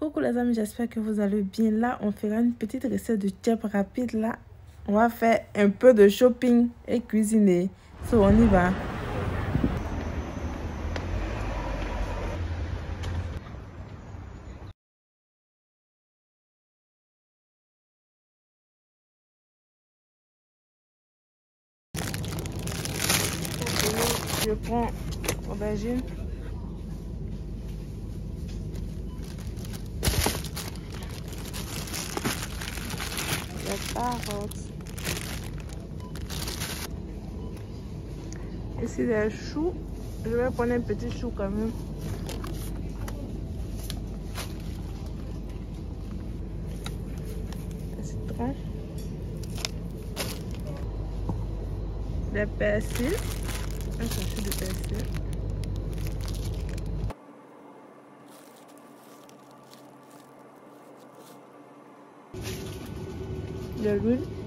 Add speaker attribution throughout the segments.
Speaker 1: Coucou les amis, j'espère que vous allez bien. Là, on fera une petite recette de chip rapide. Là, on va faire un peu de shopping et cuisiner. So, on y va. Je prends aubergine. Carottes. Ici les choux. Je vais prendre un petit chou quand même. Citron. Des persil un sachet de persil. De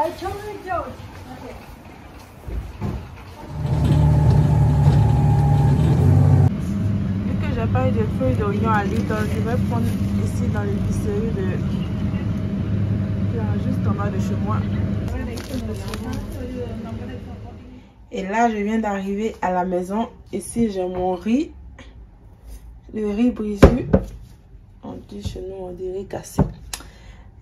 Speaker 1: Vu que j'ai pas eu de feuilles d'oignon à Lidl, je vais prendre ici dans l'épicerie de. juste en bas de chez moi. Et là, je viens d'arriver à la maison. Ici, j'ai mon riz. Le riz brisé. On dit chez nous, on dirait cassé.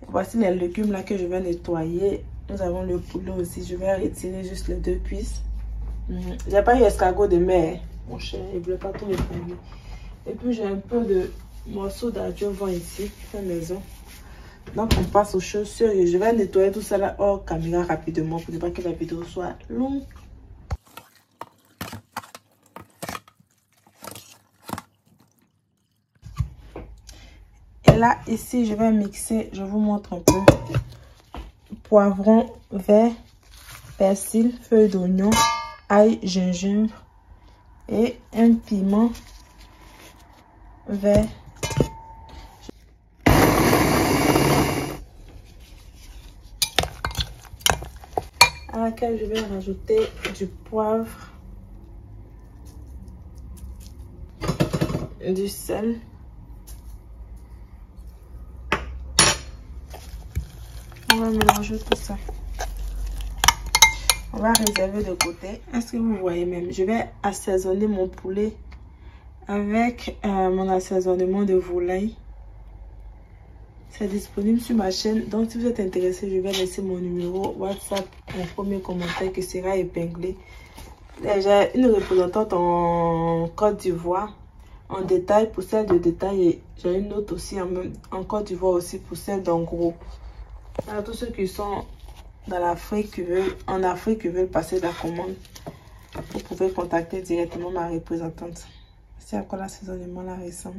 Speaker 1: Voici les légumes là que je vais nettoyer. Nous avons le poulet aussi. Je vais retirer juste les deux cuisses. J'ai pas eu escargot de mer, mon cher. Il ne voulait pas tout. Et puis j'ai un peu de morceaux d'adjuvant ici, fait maison. Donc on passe aux sérieuses. Je vais nettoyer tout ça là hors caméra rapidement pour ne pas que la vidéo soit longue. Et là, ici, je vais mixer, je vous montre un peu. Poivron vert, persil, feuille d'oignon, ail, gingembre et un piment vert. À laquelle je vais rajouter du poivre, du sel. On va mélanger tout ça. On va réserver de côté. Est-ce que vous voyez même? Je vais assaisonner mon poulet avec euh, mon assaisonnement de volaille. C'est disponible sur ma chaîne. Donc, si vous êtes intéressé, je vais laisser mon numéro WhatsApp en premier commentaire qui sera épinglé. J'ai une représentante en Côte d'Ivoire en détail pour celle de détail et j'ai une autre aussi en, en Côte d'Ivoire aussi pour celle d'en gros. Alors, tous ceux qui sont dans l'Afrique, qui veulent, en Afrique, qui veulent passer la commande, vous pouvez contacter directement ma représentante. C'est encore l'assaisonnement la récent.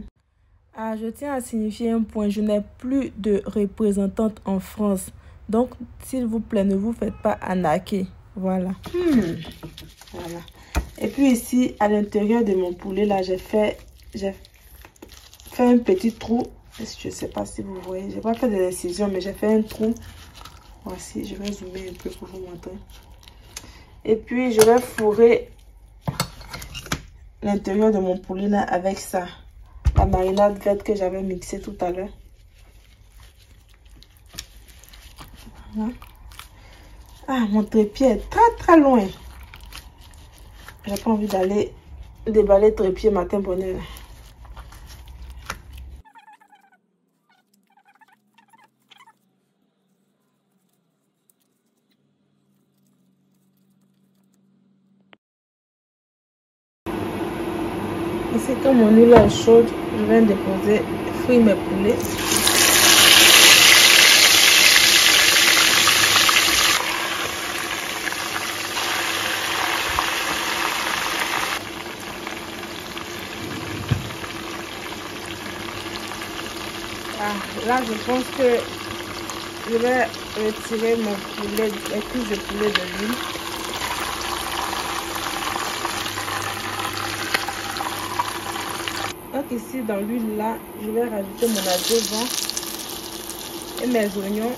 Speaker 1: Ah, je tiens à signifier un point. Je n'ai plus de représentante en France. Donc, s'il vous plaît, ne vous faites pas arnaquer. Voilà. Hmm. Voilà. Et puis ici, à l'intérieur de mon poulet, là, j'ai fait, j'ai fait un petit trou. Je ne sais pas si vous voyez. Je n'ai pas fait de l'incision, mais j'ai fait un trou. Voici, je vais zoomer un peu pour vous montrer. Et puis, je vais fourrer l'intérieur de mon poulet là avec ça. La marinade verte que j'avais mixée tout à l'heure. Voilà. Ah, mon trépied est très très loin. J'ai pas envie d'aller déballer trépied matin bonheur. Ici, comme mon huile est chaude, je viens déposer frire mes poulets. Ah, là, je pense que je vais retirer mon poulet, les couches de poulet de l'huile. Ici, dans l'huile là, je vais rajouter mon adjuvant et mes oignons.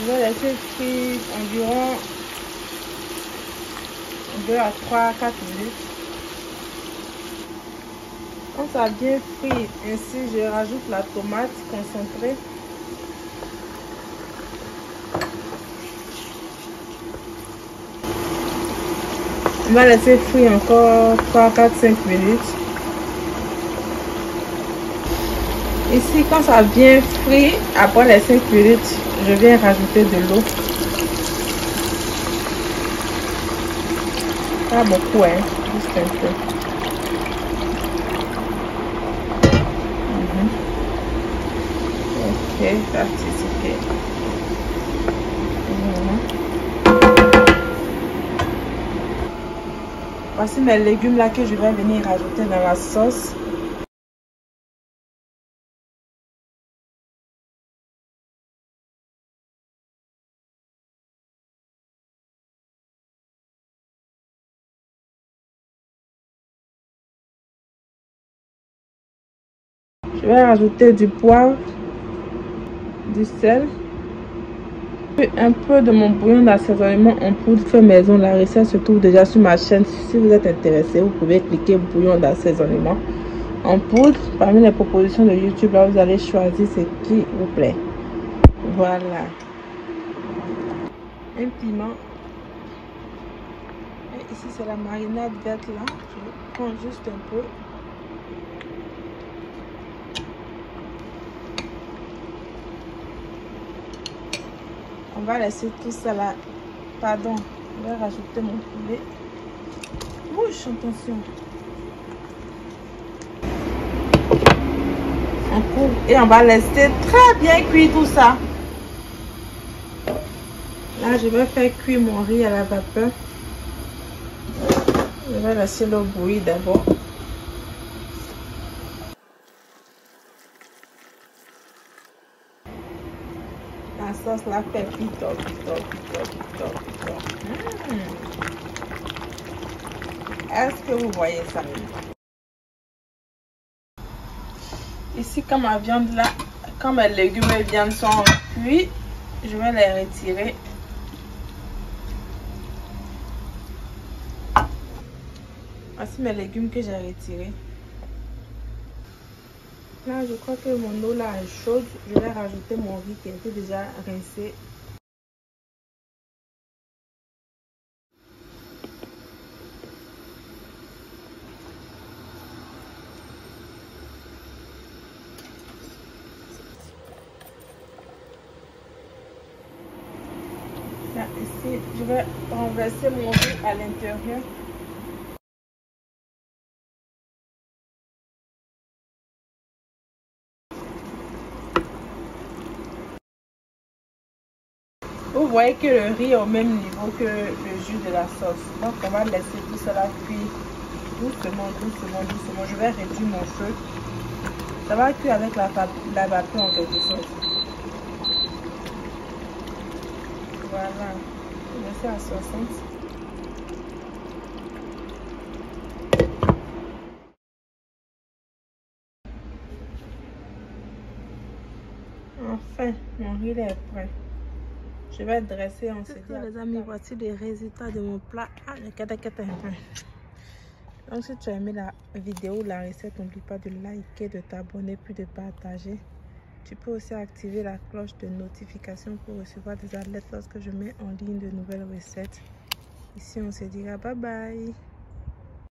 Speaker 1: Je vais laisser frire environ 2 à 3 à 4 minutes. Quand ça a bien frit, ainsi je rajoute la tomate concentrée. On va laisser frire encore 3, 4, 5 minutes. Ici, quand ça bien frit, après les 5 minutes, je viens rajouter de l'eau. Pas beaucoup, hein, juste un peu. Ok, participer. Voilà. Voici mes légumes là que je vais venir rajouter dans la sauce. Je vais rajouter du poivre, du sel, un peu de mon bouillon d'assaisonnement en poudre fait maison. La recette se trouve déjà sur ma chaîne. Si vous êtes intéressé, vous pouvez cliquer bouillon d'assaisonnement en poudre. Parmi les propositions de YouTube, là, vous allez choisir ce qui vous plaît. Voilà. Un piment. Et ici, c'est la marinade verte là. Je prends juste un peu. On va laisser tout ça là. Pardon, je vais rajouter mon poulet. Bouche, attention. On coupe et on va laisser très bien cuire tout ça. Là, je vais faire cuire mon riz à la vapeur. Je vais laisser l'eau bouillir d'abord. La sauce la fait pito, pito. Mmh. Est-ce que vous voyez ça? Ici, quand ma viande là, quand mes légumes et viande sont cuits, je vais les retirer. Voici mes légumes que j'ai retirés. Là, je crois que mon eau là est chaude. Je vais rajouter mon riz qui été déjà rincé. Là, ici, je vais renverser mon riz à l'intérieur. Vous voyez que le riz est au même niveau que le jus de la sauce. Donc on va laisser tout cela cuire doucement, doucement, doucement. Je vais réduire mon feu. Ça va cuire avec la, la vapeur en quelque sorte. Voilà. Je vais à 60. Enfin, mon riz est prêt. Je vais dresser en se les amis, voici les résultats de mon plat. Ah, le Donc, si tu as aimé la vidéo, la recette, n'oublie pas de liker, de t'abonner, puis de partager. Tu peux aussi activer la cloche de notification pour recevoir des alertes lorsque je mets en ligne de nouvelles recettes. Ici, on se dira bye bye.